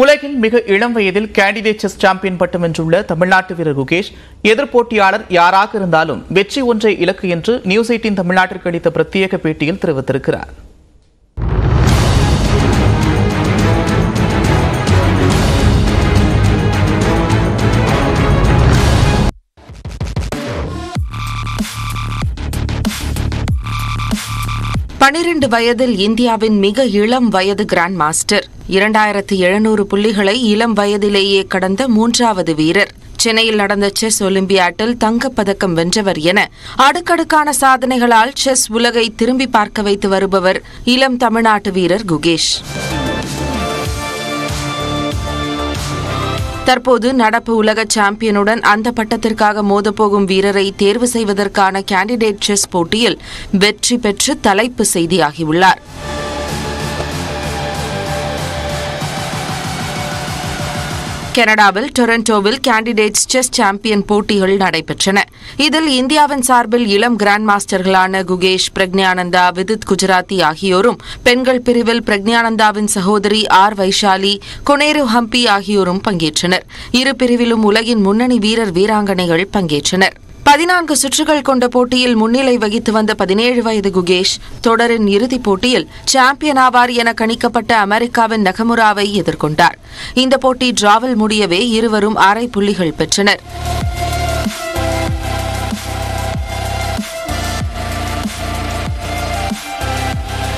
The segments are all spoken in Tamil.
உலகின் மிக இளம் வயதில் கேண்டிடேட் செஸ் சாம்பியன் பட்டம் வென்றுள்ள தமிழ்நாட்டு வீரர் குகேஷ் எதிர்போட்டியாளர் யாராக இருந்தாலும் வெற்றி ஒன்றை இலக்கு என்று நியூஸ் எயிட்டின் தமிழ்நாட்டிற்கு அளித்த பிரத்யேக பேட்டியில் தெரிவித்திருக்கிறார். பனிரெண்டு வயதில் இந்தியாவின் மிக இளம் வயது கிராண்ட் மாஸ்டர் இரண்டாயிரத்து எழுநூறு புள்ளிகளை இளம் வயதிலேயே கடந்த மூன்றாவது வீரர். சென்னையில் நடந்த செஸ் ஒலிம்பியாட்டில் தங்கப்பதக்கம் வென்றவர் என அடுக்கடுக்கான சாதனைகளால் செஸ் உலகை திரும்பி பார்க்க வைத்து வருபவர் இளம் தமிழ்நாட்டு வீரர் குகேஷ். தற்போது நடப்பு உலக சாம்பியனுடன் அந்த பட்டத்திற்காக மோதப்போகும் வீரரை தேர்வு செய்வதற்கான கேண்டிடேட் செஸ் போட்டியில் வெற்றி பெற்று தலைப்பு செய்தியாகியுள்ளார். கனடாவில் டொரண்டோவில் கேண்டிடேட்ஸ் செஸ் சாம்பியன் போட்டிகள் நடைபெற்றன. இதில் இந்தியாவின் சார்பில் இளம் கிராண்ட் மாஸ்டர்களான குகேஷ் பிரக்ஞானந்தா விதித் குஜராத்தி ஆகியோரும் பெண்கள் பிரிவில் பிரக்ஞானந்தாவின் சகோதரி ஆர் வைஷாலி கொனேரு ஹம்பி ஆகியோரும் பங்கேற்றனர். இரு பிரிவிலும் உலகின் முன்னணி வீரர் வீராங்கனைகள் பங்கேற்றனர். பதினான்கு சுற்றுகள் கொண்ட போட்டியில் முன்னிலை வகித்து வந்த பதினேழு வயது குகேஷ் தொடரின் இறுதிப் போட்டியில் சாம்பியன் ஆவார் என கணிக்கப்பட்ட அமெரிக்காவின் நகமுராவை எதிர்கொண்டார். இந்த போட்டி டிராவில் முடியவே இருவரும் அரை புள்ளிகள் பெற்றனர்.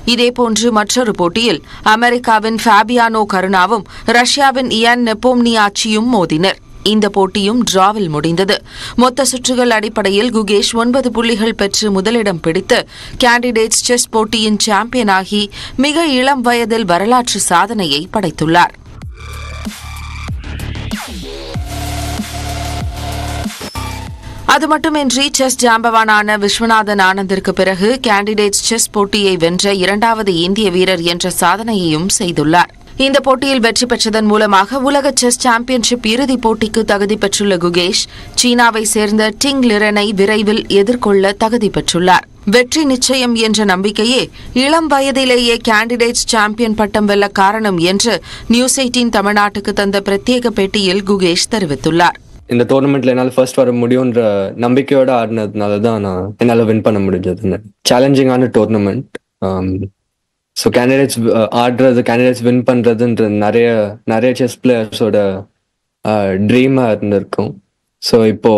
இதேபோன்று மற்றொரு போட்டியில் அமெரிக்காவின் ஃபேபியானோ கருணாவும் ரஷ்யாவின் இயான் நெப்போம்னியாச்சியும் மோதினர். இந்த போட்டியும் டிராவில் முடிந்தது. மொத்த சுற்றுகள் அடிப்படையில் குகேஷ் ஒன்பது புள்ளிகள் பெற்று முதலிடம் பிடித்து கேண்டிடேட்ஸ் செஸ் போட்டியின் சாம்பியனாகி மிக இளம் வயதில் வரலாற்று சாதனையை படைத்துள்ளார். அது மட்டுமின்றி செஸ் ஜாம்பவானான விஸ்வநாதன் ஆனந்திற்கு பிறகு கேண்டிடேட்ஸ் செஸ் போட்டியை வென்ற இரண்டாவது இந்திய வீரர் என்ற சாதனையையும் செய்துள்ளார். இந்த போட்டியில் வெற்றி பெற்றதன் மூலமாக உலக செஸ் சாம்பியன்ஷிப் இறுதிப் போட்டிக்கு தகுதி பெற்றுள்ள குகேஷ் சீனாவை சேர்ந்த டிங் லிரனை விரைவில் எதிர்கொள்ள தகுதி பெற்றுள்ளார். வெற்றி நிச்சயம் என்ற நம்பிக்கையே இளம் வயதிலேயே கேண்டிடேட்ஸ் சாம்பியன் பட்டம் வெல்ல காரணம் என்று நியூஸ் எயிட்டின் தமிழ்நாட்டுக்கு தந்த பிரத்யேக பேட்டியில் குகேஷ் தெரிவித்துள்ளார். இந்த டோர்னமெண்ட்ல என்னால் ஃபர்ஸ்ட் வர முடியும்ன்ற நம்பிக்கையோட ஆடினதுனால தான் நான் என்னால் வின் பண்ண முடிஞ்சது சேலஞ்சிங்கான டோர்னமெண்ட் ஸோ கேண்டிடேட்ஸ் ஆடுறது கேண்டிடேட்ஸ் வின் பண்றதுன்ற நிறைய நிறைய செஸ் பிளேயர்ஸோட ட்ரீமா இருந்திருக்கும். ஸோ இப்போ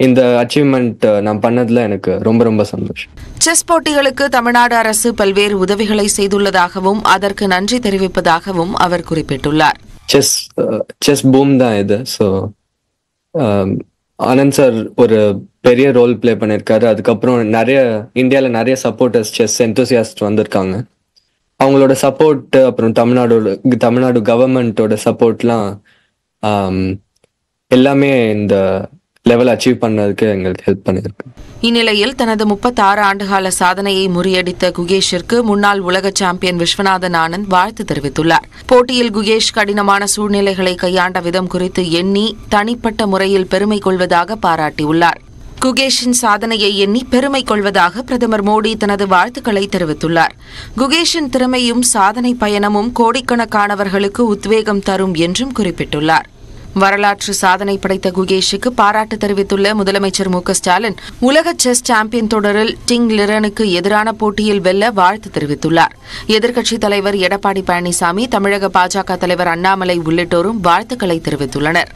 இந்த அச்சீவ்மெண்ட் நான் பண்ணதுல எனக்கு ரொம்ப ரொம்ப சந்தோஷம். செஸ் போட்டிகளுக்கு தமிழ்நாடு அரசு பல்வேறு உதவிகளை செய்துள்ளதாகவும் அதற்கு நன்றி தெரிவிப்பதாகவும் அவர் குறிப்பிட்டுள்ளார். செஸ் செஸ் பூம் தான் இது. ஸோ ஆனந்த் சார் ஒரு பெரிய ரோல் ப்ளே பண்ணியிருக்காரு. அதுக்கப்புறம் நிறைய இந்தியாவில் நிறைய சப்போர்ட்டர்ஸ் செஸ் என்தோசியாஸ்ட் வந்திருக்காங்க. அவங்களோட சப்போர்ட் அப்புறம் தமிழ்நாடோட தமிழ்நாடு கவர்மெண்டோட சப்போர்ட்லாம் எல்லாமே இந்த லெவல் அச்சீவ் பண்ணதுக்கு எங்களுக்கு ஹெல்ப் பண்ணியிருக்கு. இந்நிலையில் தனது முப்பத்தாறு ஆண்டுகால சாதனையை முறியடித்த குகேஷிற்கு முன்னாள் உலக சாம்பியன் விஸ்வநாதன் ஆனந்த் வாழ்த்து தெரிவித்துள்ளார். போட்டியில் குகேஷ் கடினமான சூழ்நிலைகளை கையாண்ட விதம் குறித்து எண்ணி தனிப்பட்ட முறையில் பெருமை கொள்வதாக பாராட்டியுள்ளார். குகேஷின் சாதனையை எண்ணி பெருமை கொள்வதாக பிரதமர் மோடி தனது வாழ்த்துக்களை தெரிவித்துள்ளார். குகேஷின் திறமையும் சாதனை பயணமும் கோடிக்கணக்கானவர்களுக்கு உத்வேகம் தரும் என்றும் குறிப்பிட்டுள்ளார். வரலாற்று சாதனை படைத்த குகேஷுக்கு பாராட்டு தெரிவித்துள்ள முதலமைச்சர் மு ஸ்டாலின் உலக செஸ் சாம்பியன் தொடரில் டிங் லிரனுக்கு எதிரான போட்டியில் வெல்ல வாழ்த்து தெரிவித்துள்ளார். எதிர்க்கட்சித் தலைவர் எடப்பாடி பழனிசாமி தமிழக பாஜக தலைவர் அண்ணாமலை உள்ளிட்டோரும் வாழ்த்துக்களை தெரிவித்துள்ளனர்.